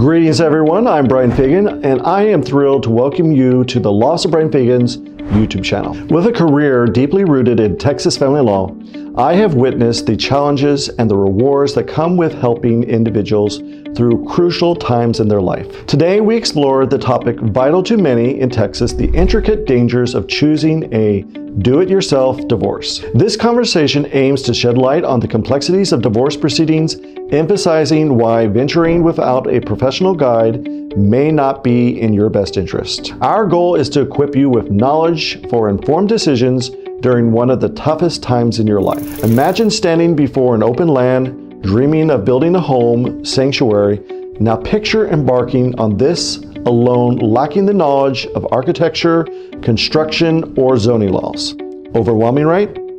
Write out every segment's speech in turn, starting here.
Greetings, everyone. I'm Bryan Fagan, and I am thrilled to welcome you to the Laws of Bryan Fagan's YouTube channel. With a career deeply rooted in Texas family law, I have witnessed the challenges and the rewards that come with helping individuals through crucial times in their life. Today, we explore the topic vital to many in Texas the intricate dangers of choosing a do it yourself divorce. This conversation aims to shed light on the complexities of divorce proceedings, emphasizing why venturing without a professional guide may not be in your best interest. Our goal is to equip you with knowledge for informed decisions during one of the toughest times in your life. Imagine standing before an open land, dreaming of building a home, sanctuary. Now picture embarking on this alone, lacking the knowledge of architecture, construction, or zoning laws. Overwhelming, right?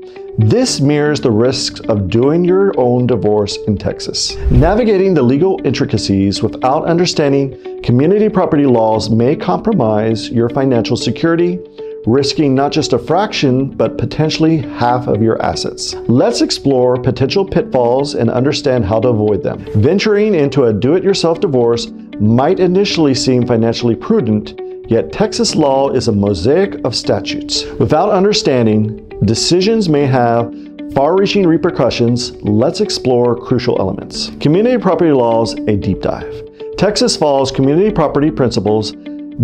This mirrors the risks of doing your own divorce in Texas. Navigating the legal intricacies without understanding community property laws may compromise your financial security, risking not just a fraction, but potentially half of your assets. Let's explore potential pitfalls and understand how to avoid them. Venturing into a do it yourself divorce might initially seem financially prudent, yet Texas law is a mosaic of statutes. Without understanding, decisions may have far reaching repercussions. Let's explore crucial elements. Community property laws, a deep dive. Texas follows community property principles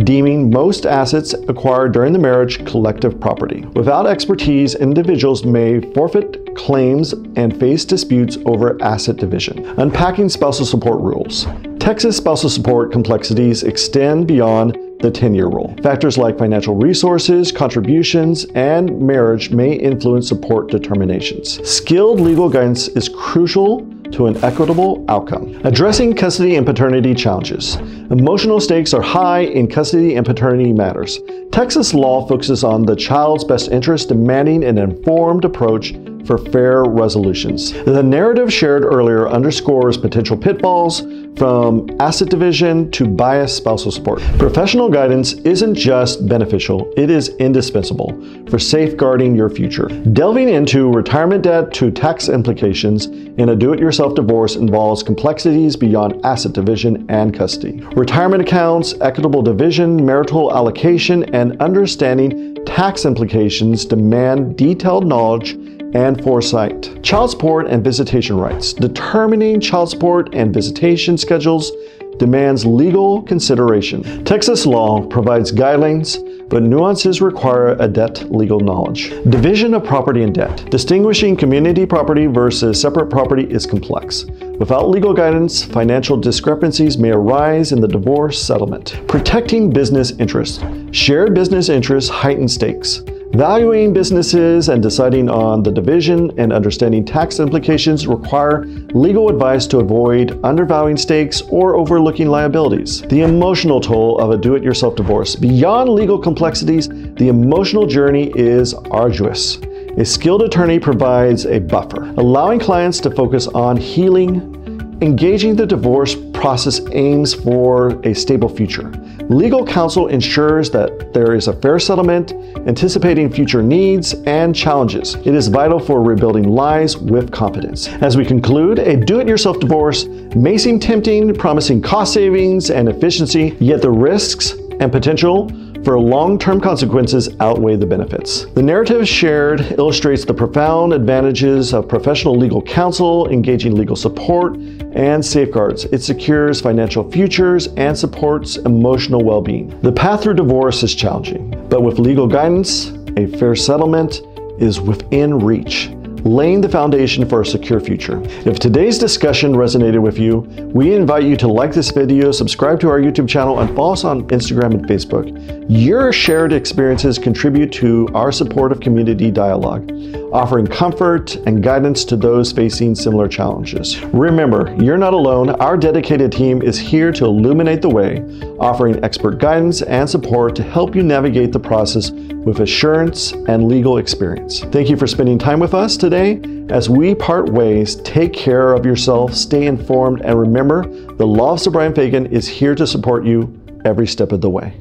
deeming most assets acquired during the marriage collective property. Without expertise, individuals may forfeit claims and face disputes over asset division. Unpacking spousal support rules. Texas spousal support complexities extend beyond the 10 year rule. Factors like financial resources, contributions, and marriage may influence support determinations. Skilled legal guidance is crucial to an equitable outcome. Addressing custody and paternity challenges. Emotional stakes are high in custody and paternity matters. Texas law focuses on the child's best interest, demanding an informed approach for fair resolutions. The narrative shared earlier underscores potential pitfalls from asset division to biased spousal support. Professional guidance isn't just beneficial, it is indispensable for safeguarding your future. Delving into retirement debt to tax implications in a do-it-yourself divorce involves complexities beyond asset division and custody. Retirement accounts, equitable division, marital allocation, and understanding tax implications demand detailed knowledge and foresight. Child support and visitation rights. Determining child support and visitation schedules demands legal consideration. Texas law provides guidelines, but nuances require adept legal knowledge. Division of property and debt. Distinguishing community property versus separate property is complex. Without legal guidance, financial discrepancies may arise in the divorce settlement. Protecting business interests. Shared business interests heighten stakes. Valuing businesses and deciding on the division and understanding tax implications require legal advice to avoid undervaluing stakes or overlooking liabilities. The emotional toll of a do it yourself divorce. Beyond legal complexities, the emotional journey is arduous. A skilled attorney provides a buffer, allowing clients to focus on healing, Engaging the divorce process aims for a stable future. Legal counsel ensures that there is a fair settlement, anticipating future needs and challenges. It is vital for rebuilding lives with confidence. As we conclude, a do-it-yourself divorce may seem tempting, promising cost savings and efficiency, yet the risks and potential for long-term consequences outweigh the benefits. The narrative shared illustrates the profound advantages of professional legal counsel, engaging legal support, and safeguards. It secures financial futures and supports emotional well-being. The path through divorce is challenging, but with legal guidance, a fair settlement is within reach laying the foundation for a secure future. If today's discussion resonated with you, we invite you to like this video, subscribe to our YouTube channel, and follow us on Instagram and Facebook. Your shared experiences contribute to our supportive community dialogue, offering comfort and guidance to those facing similar challenges. Remember, you're not alone. Our dedicated team is here to illuminate the way, offering expert guidance and support to help you navigate the process with assurance and legal experience. Thank you for spending time with us today. As we part ways, take care of yourself, stay informed, and remember the Law of Sir Bryan Fagan is here to support you every step of the way.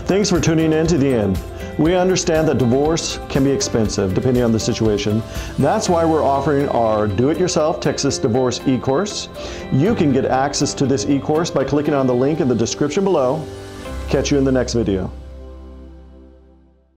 Thanks for tuning in to the end. We understand that divorce can be expensive depending on the situation. That's why we're offering our Do It Yourself Texas Divorce e course. You can get access to this e course by clicking on the link in the description below. Catch you in the next video.